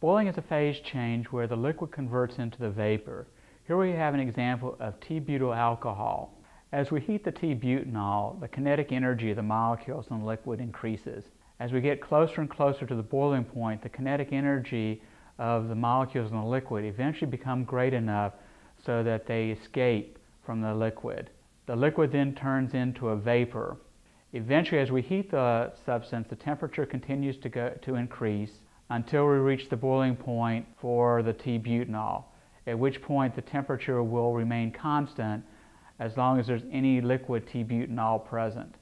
Boiling is a phase change where the liquid converts into the vapor. Here we have an example of T-butyl alcohol. As we heat the T-butanol, the kinetic energy of the molecules in the liquid increases. As we get closer and closer to the boiling point, the kinetic energy of the molecules in the liquid eventually become great enough so that they escape from the liquid. The liquid then turns into a vapor. Eventually, as we heat the substance, the temperature continues to, go, to increase until we reach the boiling point for the T-butanol, at which point the temperature will remain constant as long as there's any liquid T-butanol present.